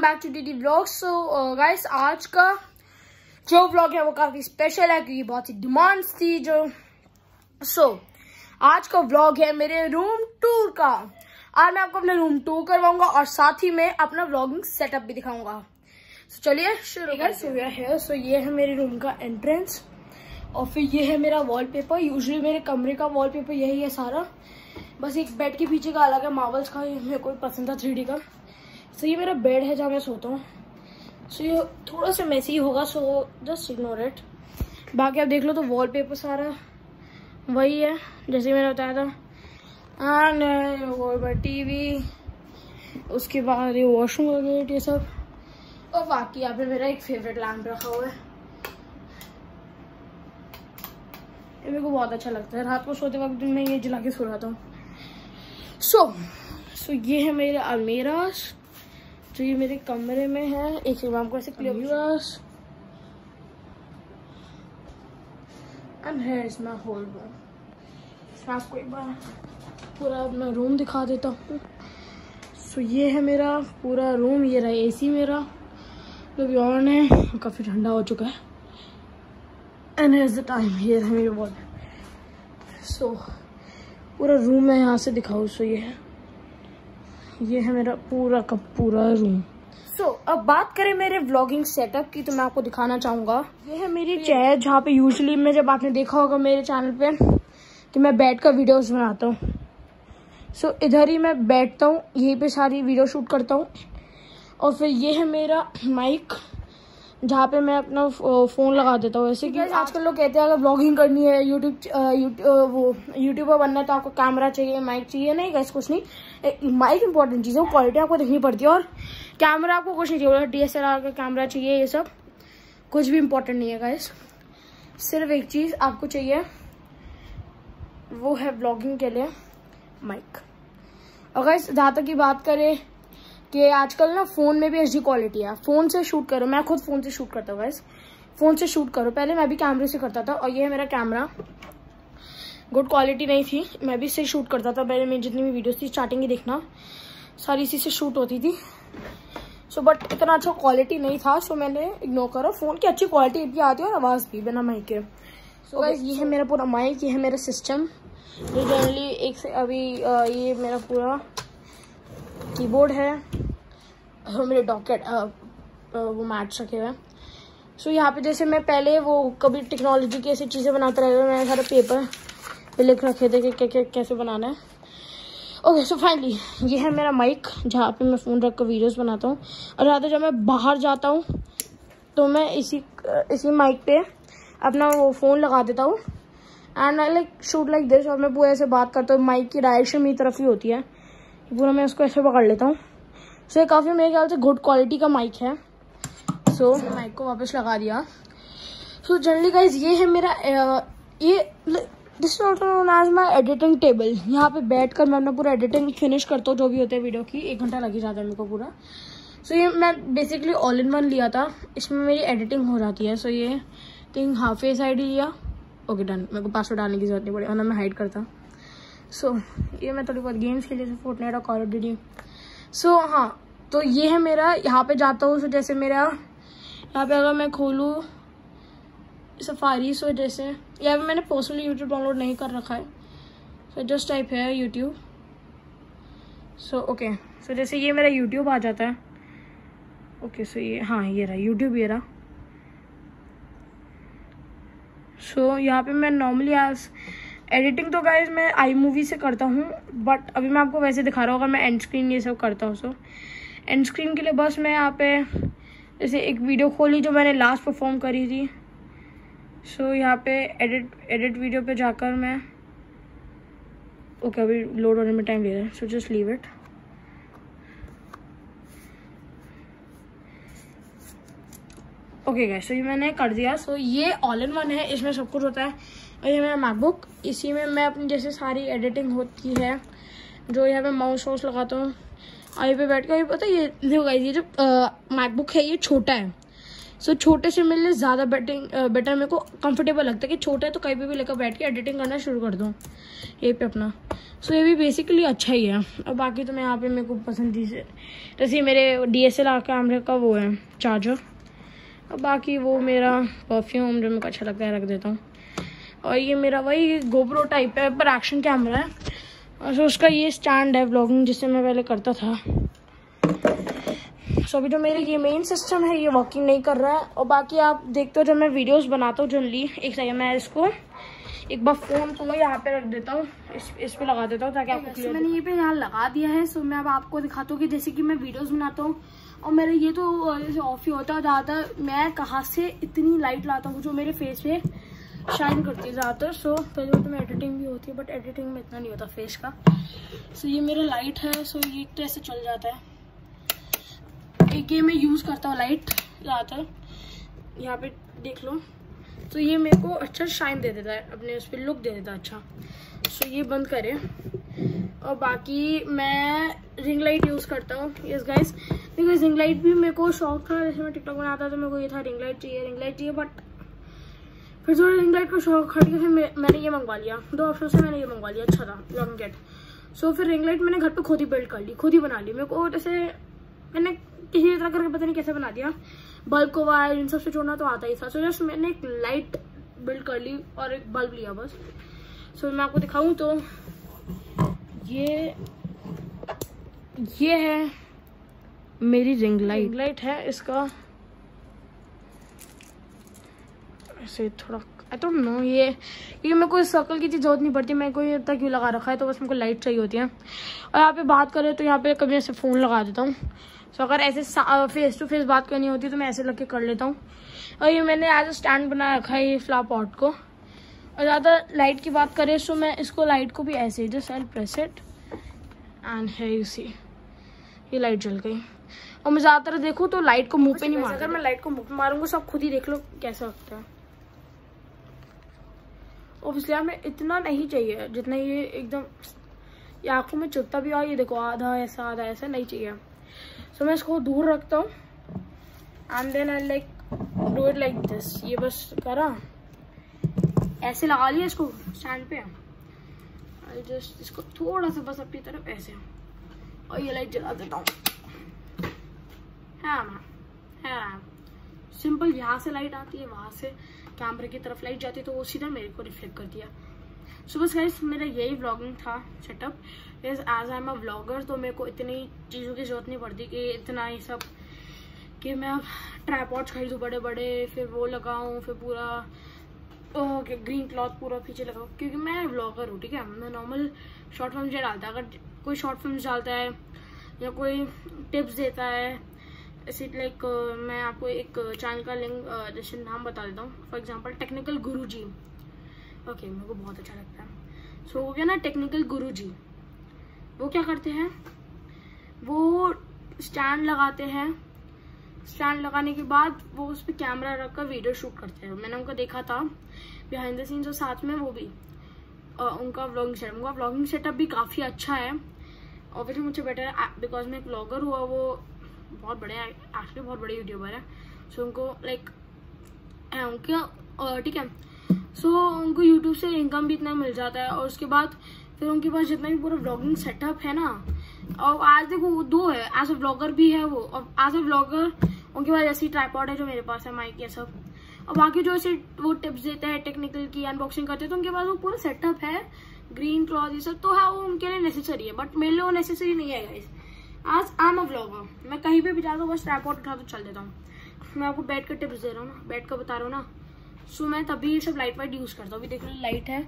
Back to the blog so guys आज का जो ब्लॉग है वो काफ़ी स्पेशल है क्योंकि बहुत ही डिमांड्स थी जो। सो so, आज का ब्लॉग है मेरे रूम टूर का। आज मैं आपको अपना रूम टूर करवाऊँगा और साथ ही मैं अपना ब्लॉगिंग सेटअप भी दिखाऊँगा। So, चलिए शुरू सो है। सो ये है मेरे रूम का एंट्रेंस और फिर ये है मेरा वॉलपेपर यूजुअली मेरे कमरे का वॉलपेपर यही है सारा। बस एक बेड के पीछे का अलग है मार्बल्स का मेरे को पसंद था थ्री का। सो ये मेरा बेड है जहाँ मैं सोता हूँ। सो ये थोड़ा सा मैसी होगा सो जस्ट इग्नोर इट बाकी आप देख लो तो वॉलपेपर सारा। वही है, जैसे मैंने बताया था। एंड टीवी उसके बाद ये वॉशरूम वगैरह ये सब। और बाकी यहाँ पे मेरा एक फेवरेट लैम्प रखा हुआ है। ये मेरे को बहुत अच्छा लगता है। रात को सोते वक्त मैं ये जला के सो रहा था सो सो ये है मेरे अलमेराज तो ये मेरे कमरे में है। एक सेकंड आपको ऐसे clear and here is my whole room मैं आपको एक बार पूरा अपना रूम दिखा देता हूँ। सो ये है मेरा पूरा रूम ये रहा एसी मेरा। जो भी ऑन है काफ़ी ठंडा हो चुका है। एंड हेज द टाइम ये है मेरे वॉल सो पूरा रूम मैं यहाँ से दिखाऊँ सो ये है। ये है मेरा पूरा का पूरा रूम सो so, अब बात करें मेरे व्लॉगिंग सेटअप की तो मैं आपको दिखाना चाहूँगा। ये है मेरी चेयर जहाँ पे यूजुअली मैं जब आपने देखा होगा मेरे चैनल पे कि मैं बैठ कर वीडियोस बनाता हूँ। सो so, इधर ही मैं बैठता हूँ यहीं पे सारी वीडियो शूट करता हूँ। और फिर ये है मेरा माइक जहाँ पे मैं अपना फ़ोन लगा देता हूँ वैसे कि आजकल लोग कहते हैं अगर ब्लॉगिंग करनी है यूट्यूब वो यूट्यूबर बनना है तो आपको कैमरा चाहिए माइक चाहिए. नहीं कैसे कुछ नहीं। माइक इंपॉर्टेंट चीज़ है वो क्वालिटी आपको देखनी पड़ती है और कैमरा आपको कुछ नहीं चाहिए डी एस एल आर का कैमरा चाहिए ये सब। कुछ भी इम्पोर्टेंट नहीं है गैस सिर्फ़ एक चीज़ आपको चाहिए वो है ब्लॉगिंग के लिए माइक और गाइस जहाँ तक की बात करें कि आजकल ना फ़ोन में भी एचडी क्वालिटी है। फ़ोन से शूट करो। मैं खुद फ़ोन से शूट करता हूँ वैसे फ़ोन से शूट करो। पहले मैं भी कैमरे से करता था और ये है मेरा कैमरा। गुड क्वालिटी नहीं थी। मैं भी इससे शूट करता था। पहले मेरी जितनी भी वीडियोस थी स्टार्टिंग ही देखना। सारी इसी से शूट होती थी। सो so, बट इतना अच्छा क्वालिटी नहीं था। सो so मैंने इग्नोर करा। फ़ोन की अच्छी क्वालिटी भी आती है और आवाज़ भी बिना माइक के। सो so, ये है मेरा पूरा माइक ये है मेरा सिस्टम जो जनरली एक से अभी ये मेरा पूरा कीबोर्ड है। और मेरे डॉकेट वो मैट्स रखे हुए हैं। सो यहाँ पे जैसे मैं पहले वो कभी टेक्नोलॉजी की ऐसी चीज़ें बनाते रहते मैंने सारे पेपर पे लिख रखे थे कि क्या क्या कैसे बनाना है। ओके सो फाइनली ये है मेरा माइक जहाँ पे मैं फ़ोन रख कर वीडियोज़ बनाता हूँ। और ज़्यादा जब मैं बाहर जाता हूँ तो मैं इसी इसी माइक पे अपना वो फ़ोन लगा देता हूँ। And I like shoot like this और मैं पूरे ऐसे बात करता हूँ। माइक की डायरेक्शन मेरी तरफ़ ही होती है। पूरा मैं उसको ऐसे पकड़ लेता हूँ। सो ये काफ़ी मेरे ख्याल से गुड क्वालिटी का माइक है। सो so, माइक को वापस लगा दिया। सो जनरली गाइज़ ये है मेरा ये this known as my editing table यहाँ पे बैठ कर मैं अपना पूरा एडिटिंग फिनिश करता हूँ जो भी होता है वीडियो की। एक घंटा लगी जाता है मेरे को पूरा। सो so, ये मैं बेसिकली ऑल इन वन लिया था। इसमें मेरी एडिटिंग हो जाती है। सो so, ये थिंक हाफ़ ए साइड ही लिया। ओके डन मेरे को पासवर्ड डालने की ज़रूरत नहीं पड़ी वरना मैं हाइड करता। सो so, ये मैं थोड़ी बहुत गेम्स खेली जैसे फोर्टनाइट और कॉल डी सो so, हाँ तो ये है मेरा यहाँ पे जाता हूँ सो जैसे मेरा यहाँ पे अगर मैं खोलूँ सफारी सो जैसे यहाँ पे मैंने पर्सनली यूट्यूब डाउनलोड नहीं कर रखा है। सो जस्ट टाइप है यूट्यूब सो ओके सो जैसे ये मेरा यूट्यूब आ जाता है। ओके okay, सो so ये हाँ ये रहा यूट्यूब ये रहा। सो so, यहाँ पे मैं नॉर्मली आज एडिटिंग तो गाइज़ मैं आई मूवी से करता हूँ बट अभी मैं आपको वैसे दिखा रहा हूँ अगर मैं एंड स्क्रीन ये सब करता हूँ सो एंड स्क्रीन के लिए बस मैं यहाँ पे जैसे एक वीडियो खोली जो मैंने लास्ट परफॉर्म करी थी सो so, यहाँ पे एडिट एडिट वीडियो पे जाकर मैं ओके okay, अभी लोड होने में टाइम ले रहा है so just leave it okay guys so ये मैंने कर दिया सो so, ये ऑल इन वन है इसमें सब कुछ होता है। और ये मेरा मैकबुक इसी में मैं अपनी जैसे सारी एडिटिंग होती है जो यहाँ पे माउस वाउस लगाता हूँ। आई पे बैठ कर पता ये देखो ये जो मैकबुक है ये छोटा है। सो so, छोटे से मिलने ज़्यादा बेटिंग बेटर मेरे को कंफर्टेबल लगता है कि छोटा है तो कहीं पे भी लेकर बैठ के एडिटिंग करना शुरू कर दूँ। यही पे अपना। सो so, ये भी बेसिकली अच्छा ही है। और बाकी तो मैं यहाँ पे मेरे को पसंद से जैसे मेरे डी एस एल आर कैमरे का वो है चार्जर और बाकी वो मेरा परफ्यूम जो मेरे को अच्छा लगता है रख देता हूँ। और ये मेरा वही गोप्रो टाइप है पर एक्शन कैमरा है। और so उसका ये स्टैंड है ब्लॉगिंग जिससे मैं पहले करता था। सो so अभी जो मेरे ये मेन सिस्टम है ये वर्किंग नहीं कर रहा है। और बाकी आप देखते हो जब मैं वीडियोस बनाता हूँ जनरली एक सेकेंड मैं इसको एक बार फ़ोन को मैं यहाँ पे रख देता हूँ। इस इस पे लगा देता हूँ ताकि आपको मैंने ये पे यहाँ लगा दिया है सो मैं अब आपको दिखाता हूँ कि जैसे कि मैं वीडियोस बनाता हूँ। और मेरा ये तो ऑफ़ ही होता है ज़्यादातर मैं कहाँ से इतनी लाइट लाता हूँ जो मेरे फेस पे शाइन करती है ज़्यादातर सो पहले तो मैं एडिटिंग भी होती है बट एडिटिंग में इतना नहीं होता फेस का। सो ये मेरा लाइट है सो ये तो ऐसे चल जाता है। एक ये मैं यूज़ करता हूँ लाइट ज़्यादातर। यहाँ पे देख लो। तो ये मेरे को अच्छा शाइन दे देता है, अपने उस पर लुक दे देता है अच्छा। सो so ये बंद करें। और बाकी मैं रिंग लाइट यूज़ करता हूँ। Yes guys because ring light भी मेरे को शौक था। जैसे मैं टिकटॉक बनाता था तो मेरे को ये था रिंग लाइट चाहिए रिंग लाइट चाहिए बट फिर थोड़ा रिंग लाइट का शौक गया फिर मैंने ये मंगवा लिया। दो ऑप्शन से मैंने ये मंगवा लिया। अच्छा था लॉन्ग गेट सो फिर रिंग लाइट मैंने घर पे खुद ही बिल्ड कर ली, खुद ही बना ली। मेरे को जैसे मैंने किसी तरह करके पता नहीं कैसे बना दिया। बल्ब को वायर इन सबसे जोड़ना तो आता ही था। सो जस्ट मैंने एक लाइट बिल्ड कर ली और एक बल्ब लिया बस। सो मैं आपको दिखाऊँ तो ये ये है मेरी रिंग लाइट रिंग लाइट है, इसका ऐसे थोड़ा आई डोंट नो ये क्योंकि मेरे को इस सर्कल की चीज़ ज़रूरत नहीं पड़ती मैं कोई तक क्यों लगा रखा है तो बस मेरे को लाइट चाहिए होती है। और यहाँ पे बात करें तो यहाँ पे कभी ऐसे फ़ोन लगा देता हूँ। सो अगर ऐसे फेस टू फेस बात करनी होती है तो मैं ऐसे लग के कर लेता हूँ। और ये मैंने एज अ स्टैंड बना रखा है ये फ्लावर पॉट को। और ज़्यादा लाइट की बात करें तो मैं इसको लाइट को भी ऐसे ही just I press it and है यू सी ये लाइट जल गई। और मैं ज़्यादातर देखूँ तो लाइट को मुँह पे नहीं मार अगर मैं लाइट को मुँह पे मारूँगा सब खुद ही देख लो कैसा लगता है। ऑब्वियसली हमें इतना नहीं चाहिए, जितना ये एकदम ये आँखों में चुपता भी आ ये देखो, आधा ऐसा आधा ऐसा नहीं चाहिए। सो मैं इसको दूर रखता हूँ। And then I like do it like this ये बस करा। ऐसे लगा लिया इसको स्टैंड पे। आई जस्ट इसको थोड़ा सा बस अपनी तरफ़ ऐसे। और ये लाइट जला देता हूँ। हाँ हाँ सिंपल यहाँ से लाइट आती है, वहाँ से। कैमरे की तरफ़ लाइट जाती तो वो सीधा मेरे को रिफ्लेक्ट कर दिया सो बस गाइस मेरा यही व्लॉगिंग था setup is as I am a vlogger तो मेरे को इतनी चीज़ों की ज़रूरत नहीं पड़ती कि इतना ही सब कि मैं अब ट्राईपॉड्स खरीदूँ बड़े बड़े फिर वो लगाऊँ, फिर पूरा ग्रीन क्लॉथ पूरा पीछे लगाऊँ। क्योंकि मैं व्लॉगर हूँ, ठीक है? मैं नॉर्मल शॉर्ट फ़िल्म जो डालता अगर कोई शॉर्ट फ़िल्म डालता है, या कोई टिप्स देता है ऐसे लाइक मैं आपको एक चैनल का लिंक जैसे नाम बता देता हूँ। For example technical Guru ji okay मेरे को बहुत अच्छा लगता है। सो हो गया ना टेक्निकल गुरु जी वो क्या करते हैं? वो स्टैंड लगाते हैं। स्टैंड लगाने के बाद वो उस पर कैमरा रख कर वीडियो शूट करते हैं। मैंने उनका देखा था। बिहाइंड द सीन जो साथ में वो भी। और उनका व्लॉगिंग सेटअप उनका व्लॉगिंग सेटअप भी काफ़ी अच्छा है। ऑब्वियसली मुझे बेटर बिकॉज़ मैं एक व्लॉगर हुआ, वो बहुत बड़े एक्चुअली बहुत बड़े यूट्यूबर है। सो उनको लाइक उनके ठीक है। सो उनको यूट्यूब से इनकम भी इतना मिल जाता है, और उसके बाद फिर उनके पास जितना भी पूरा ब्लॉगिंग सेटअप है ना, और आज देखो दो है एज अ ब्लॉगर भी है वो, और एज अ ब्लॉगर उनके पास ऐसी ट्राईपॉड है जो मेरे पास है माइक ये सब। और बाकी जो ऐसे वो टिप्स देते हैं टेक्निकल की अनबॉक्सिंग करते हैं तो उनके पास वो पूरा सेटअप है ग्रीन क्लॉथ ये सब तो है, वो उनके लिए नेसेसरी है बट मेरे लिए वो नेसेसरी नहीं है गाइस आज आई एम अ ब्लॉगर मैं कहीं पे भी जाता हूँ, बस ट्राईपॉड उठा तो चल देता हूँ। मैं आपको बैठ कर टिप्स दे रहा हूँ ना बैठ कर बता रहा हूँ ना। सो मैं तभी ये सब लाइट वाइट यूज़ करता हूँ। अभी देख लो लाइट है।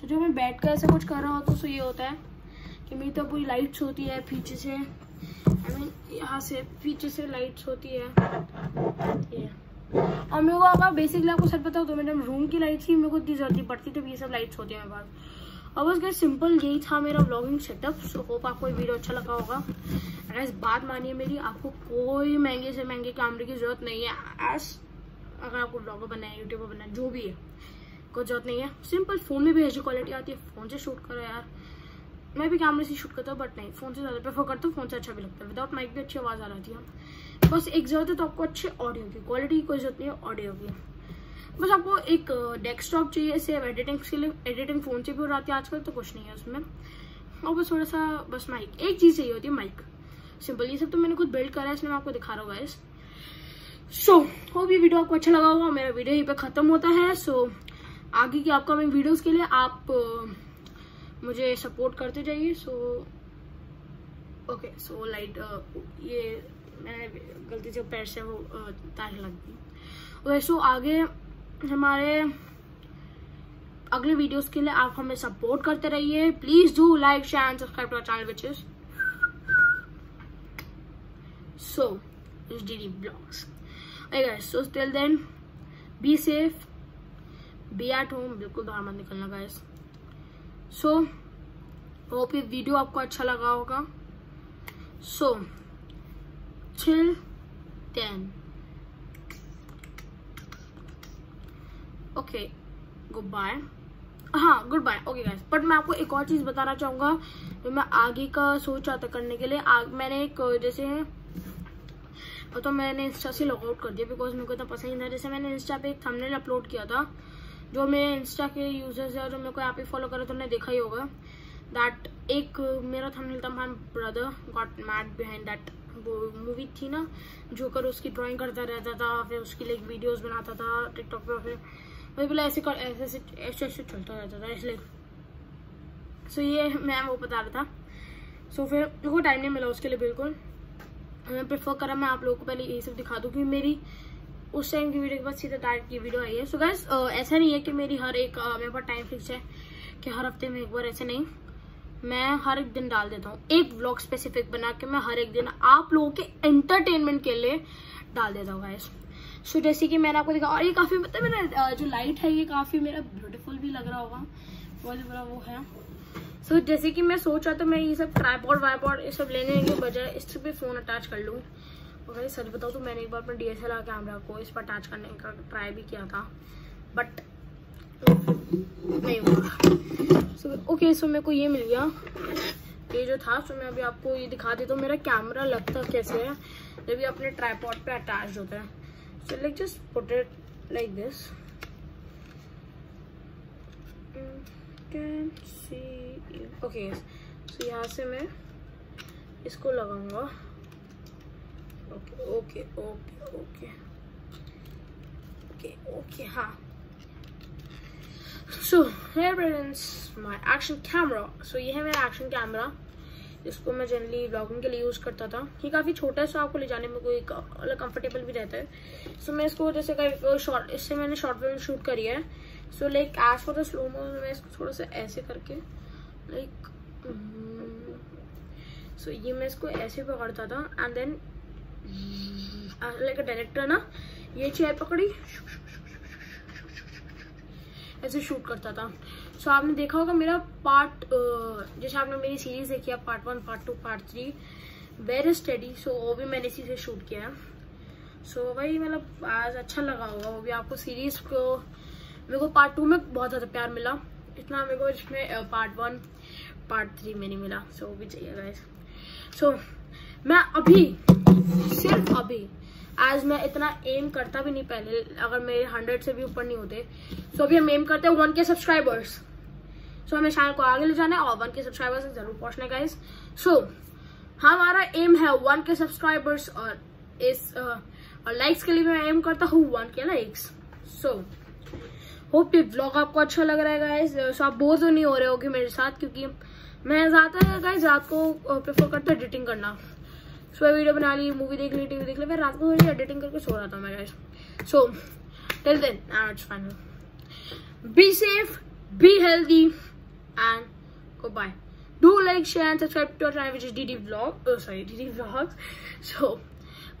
सो जब मैं बैठ कर ऐसे कुछ कर रहा हूँ तो सो ये होता है कि मेरी तो पूरी लाइट्स होती है पीछे से। आई मीन यहाँ से पीछे से लाइट्स होती है। और मेरे को अगर बेसिकली आपको सर पता हो तो मेरे रूम की लाइट्स ही मेरे को इतनी ज़रूरत पड़ती तो ये सब लाइट्स होती है मेरे पास। और बस सिंपल यही था मेरा ब्लॉगिंग सेटअप सो होप आपको ये वीडियो अच्छा लगा होगा। इस बात मानिए मेरी, आपको कोई महँगे से महँगे कैमरे की ज़रूरत नहीं है। एज अगर आपको ब्लॉगर बनना है यूट्यूबर बनना है, जो भी है, कोई ज़रूरत नहीं है। सिंपल फ़ोन में भी ऐसी क्वालिटी आती है फ़ोन से शूट करो यार। मैं भी कैमरे से शूट करता हूँ बट नहीं फ़ोन से ज़्यादा प्रेफर करता हूँ फ़ोन से अच्छा भी लगता है। विदाउट माइक भी अच्छी आवाज़ आ रही है। बस एक ज़रूरत है तो आपको अच्छे ऑडियो की क्वालिटी की कोई ज़रूरत नहीं है ऑडियो की। बस आपको एक डेस्कटॉप चाहिए सिर्फ़ एडिटिंग के लिए एडिटिंग फ़ोन से भी हो जाती है आजकल तो कुछ नहीं है उसमें। और बस थोड़ा सा बस माइक एक चीज़ चाहिए होती है माइक सिंपल ये सब तो मैंने खुद बिल्ड करा है इसलिए मैं आपको दिखा रहा हूँ गाइस सो होप ये वीडियो आपको अच्छा लगा होगा। मेरा वीडियो यहीं पे खत्म होता है। सो so, आगे की अपकमिंग वीडियोस के लिए आप मुझे सपोर्ट करते जाइए। सो ओके सो लाइट ये मैंने गलती से पैर से वो तार लग गई। वैसे आगे हमारे अगले वीडियोस के लिए आप हमें सपोर्ट करते रहिए। Please do like share and subscribe to channel which is so the blogs so till then, be safe, be at home, बिल्कुल बाहर मत निकलना गाइस सो होप ये वीडियो आपको अच्छा लगा होगा. So chill then okay goodbye हाँ good bye okay guys but मैं आपको एक और चीज़ बताना चाहूँगा। तो मैं आगे का सोच आता करने के लिए। आग, मैंने एक जैसे तो मैंने इंस्टा से लॉग आउट कर दिया बिकॉज़ मेरे को इतना पसंद था। जैसे मैंने इंस्टा पे एक थंबनेल अपलोड किया था जो मेरे इंस्टा के यूज़र्स है जो मेरे को यहाँ पे फॉलो करे तो उन्हें देखा ही होगा। दैट एक मेरा थंबनेल था my brother got mad behind that वो मूवी थी ना जो कर उसकी ड्राइंग करता रहता था फिर उसके लिए वीडियोस बनाता था टिकटॉक पे फिर वही बोला ऐसे ऐसे ऐसे ऐसे चलता रहता था, इसलिए। सो ये मैं वो बता रहा था। सो फिर को टाइम नहीं मिला उसके लिए बिल्कुल। मैं प्रेफर करा, मैं आप लोगों को पहले यही सब दिखा दूँ क्योंकि मेरी उस टाइम की वीडियो के बाद सीधा डायरेक्ट की वीडियो आई है। सो गैस ऐसा नहीं है कि मेरी हर एक मेरे पास टाइम फिक्स है कि हर हफ़्ते में एक बार ऐसे नहीं। मैं हर एक दिन डाल देता हूँ। एक व्लॉग स्पेसिफिक बना के मैं हर एक दिन आप लोगों के एंटरटेनमेंट के लिए डाल देता हूँ गाइस सो जैसे कि मैंने आपको दिखा और ये काफ़ी मतलब मेरा जो लाइट है ये काफ़ी मेरा ब्यूटीफुल भी लग रहा होगा। बहुत बड़ा वो है। सो so, जैसे कि मैं सोच रहा था मैं ये सब ट्राईपॉड वाईपॉड ये सब लेने के बजाय इस पे फ़ोन अटैच कर लूँ। और सच बताऊँ तो मैंने एक बार अपने डी कैमरा को इस पर अटैच करने का ट्राई भी किया था। बट नहीं हुआ। सो ओके सो मेरे को ये मिल गया। ये जो था सो मैं अभी आपको ये दिखा देता हूँ मेरा कैमरा लगता कैसे है। जब ये अपने ट्राईपॉड पे अटैच होता है। So like just put it like this can see okay so यहाँ से मैं इसको लगाऊँगा। Okay okay okay okay okay okay हाँ। So here friends my action camera so ये है मेरा एक्शन कैमरा इसको मैं जनरली ब्लॉगिंग के लिए यूज़ करता था ये काफ़ी छोटा है सो आपको ले जाने में कोई अलग कंफर्टेबल भी रहता है। सो मैं इसको जैसे शॉर्ट इससे मैंने शॉर्ट फ़िल्म शूट करी है। So like as for the slow mo मैं इसको थोड़ा सा ऐसे करके लाइक सो mm, ये मैं इसको ऐसे पकड़ता था एंड देन लाइक डायरेक्टर ना ये चेयर पकड़ी ऐसे शूट करता था। सो so, आपने देखा होगा मेरा पार्ट जैसे आपने मेरी सीरीज़ देखी है part one part two part three very study so वो भी मैंने इसी से शूट किया है। सो so, वही मतलब आज अच्छा लगा होगा वो भी आपको सीरीज़ को मेरे को पार्ट टू में बहुत ज़्यादा प्यार मिला। इतना मेरे को इसमें पार्ट वन पार्ट थ्री में नहीं मिला। सो वो भी चाहिए सो so, मैं अभी सिर्फ़ अभी आज मैं इतना एम करता भी नहीं पहले, अगर मेरे हंड्रेड से भी ऊपर नहीं होते। सो अभी हम एम करते हैं वन के सब्सक्राइबर्स सो हमें चैनल को आगे ले जाना है और वन के सब्सक्राइबर्स ज़रूर पहुँचने गाइस सो हमारा एम है वन के सब्सक्राइबर्स और इस और लाइक्स के लिए मैं एम करता हूँ वन के लाइक्स सो होप ये ब्लॉग आपको अच्छा लग रहा है सो आप बोर तो नहीं हो रहे होगे मेरे साथ, क्योंकि मैं ज़्यादा गाइज़ रात को प्रेफर करता एडिटिंग करना। सुबह वीडियो बना ली मूवी देख ली, टीवी देख ली, फिर रात को थोड़ी एडिटिंग करके सो रहा था मैं guys so till then it's final be safe be healthy and go bye do like share and subscribe to channel which is the vlog sorry the vlog so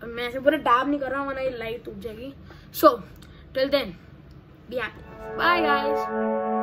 मैं ऐसे पूरा डाब नहीं कर रहा हूँ, वरना ये लाइट टूट जाएगी. So till then be happy. Bye, guys.